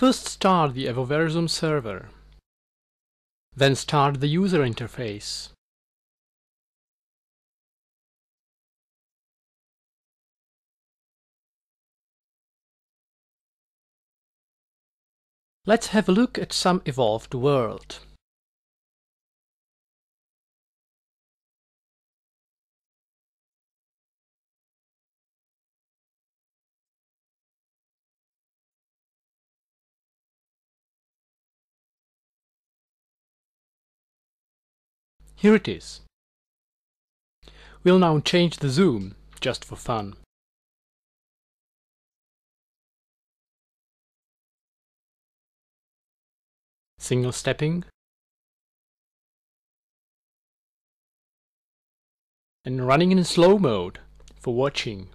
First start the Evoversum server. Then start the user interface. Let's have a look at some evolved world. Here it is. We'll now change the zoom, just for fun. Single stepping. And running in slow mode for watching.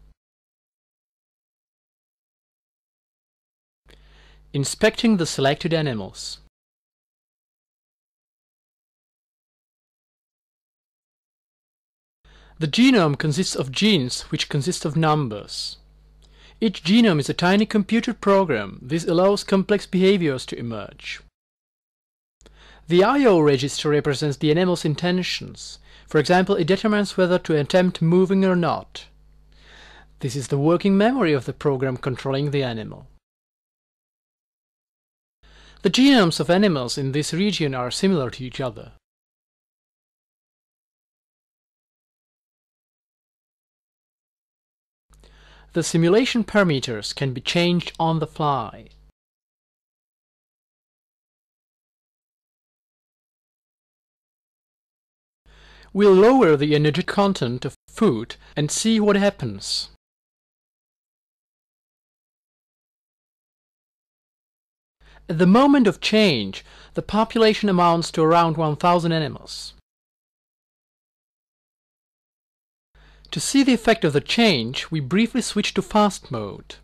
Inspecting the selected animals. The genome consists of genes which consist of numbers. Each genome is a tiny computer program. This allows complex behaviors to emerge. The I.O. register represents the animal's intentions. For example, it determines whether to attempt moving or not. This is the working memory of the program controlling the animal. The genomes of animals in this region are similar to each other. The simulation parameters can be changed on the fly. We'll lower the energy content of food and see what happens. At the moment of change, the population amounts to around 1000 animals. To see the effect of the change, we briefly switch to fast mode.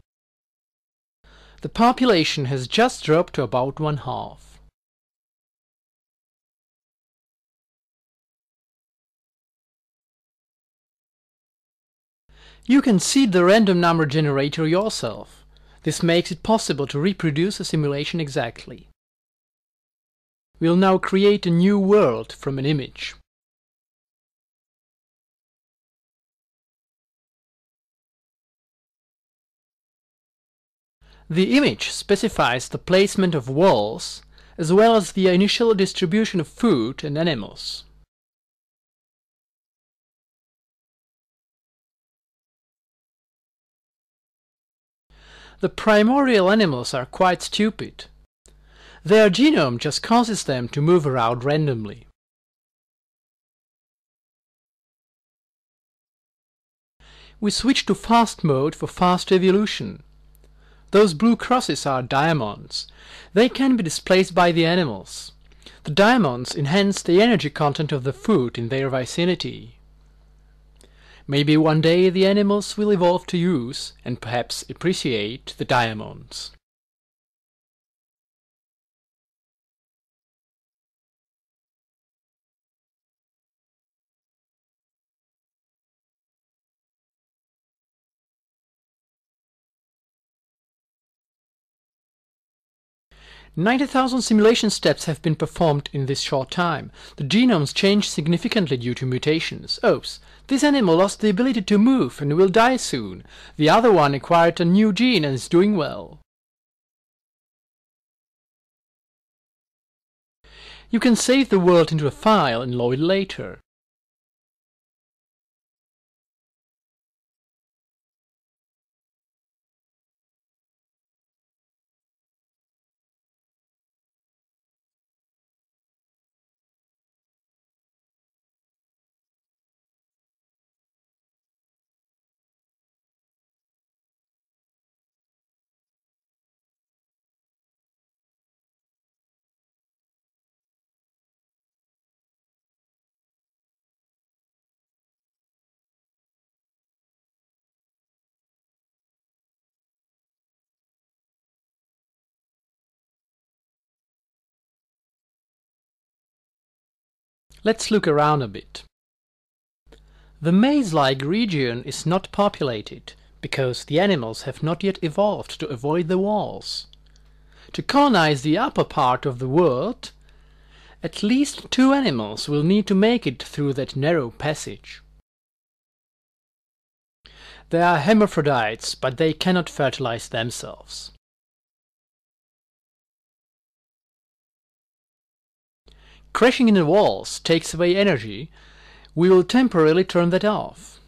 The population has just dropped to about one half. You can seed the random number generator yourself. This makes it possible to reproduce a simulation exactly. We'll now create a new world from an image. The image specifies the placement of walls as well as the initial distribution of food and animals. The primordial animals are quite stupid. Their genome just causes them to move around randomly. We switch to fast mode for fast evolution. Those blue crosses are diamonds. They can be displaced by the animals. The diamonds enhance the energy content of the food in their vicinity. Maybe one day the animals will evolve to use, and perhaps appreciate, the diamonds. 90,000 simulation steps have been performed in this short time. The genomes changed significantly due to mutations. Oops, this animal lost the ability to move and will die soon. The other one acquired a new gene and is doing well. You can save the world into a file and load it later. Let's look around a bit. The maze-like region is not populated, because the animals have not yet evolved to avoid the walls. To colonize the upper part of the world, at least two animals will need to make it through that narrow passage. They are hermaphrodites, but they cannot fertilize themselves. Crashing in the walls takes away energy. We will temporarily turn that off.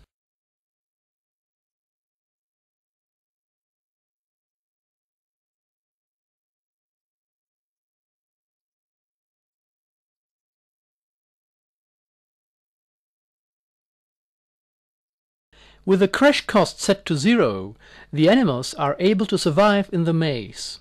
With the crash cost set to zero, the animals are able to survive in the maze.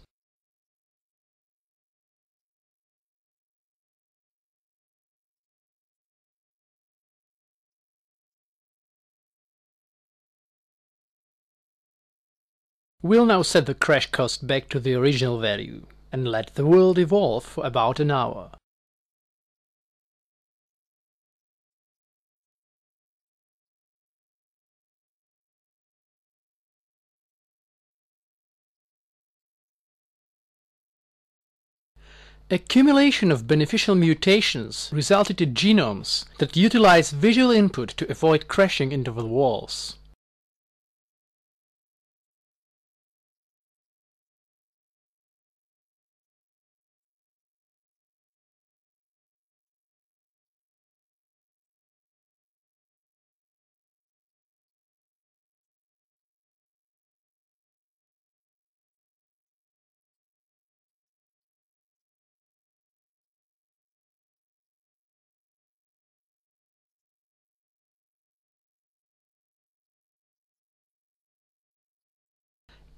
We'll now set the crash cost back to the original value and let the world evolve for about an hour. Accumulation of beneficial mutations resulted in genomes that utilize visual input to avoid crashing into the walls.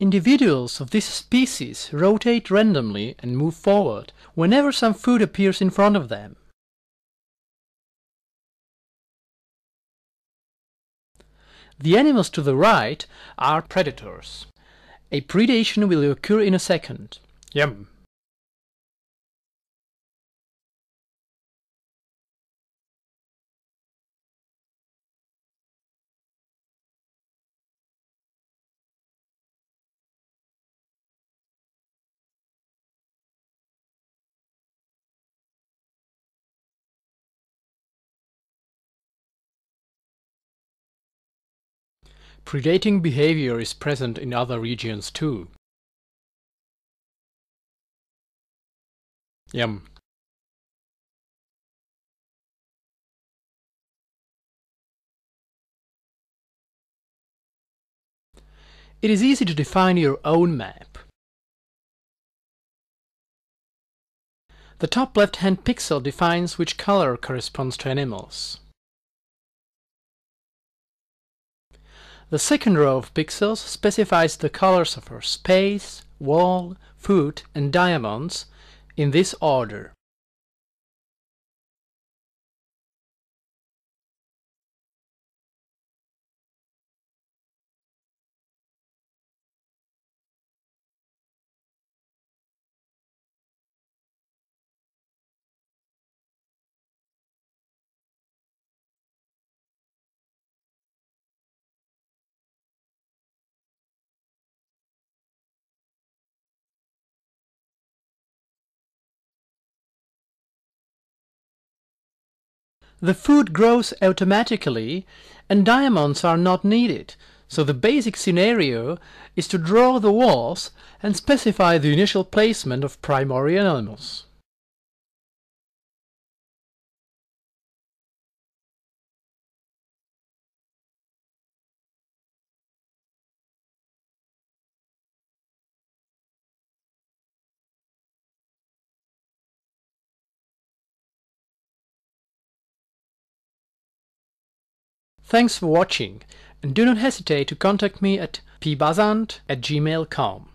Individuals of this species rotate randomly and move forward whenever some food appears in front of them. The animals to the right are predators. A predation will occur in a second. Yum! Predating behavior is present in other regions too. Yum. It is easy to define your own map. The top left-hand pixel defines which color corresponds to animals. The second row of pixels specifies the colors of our space, wall, food and diamonds in this order. The food grows automatically and diamonds are not needed, so the basic scenario is to draw the walls and specify the initial placement of primordial animals. Thanks for watching and do not hesitate to contact me at pbazant at gmail.com.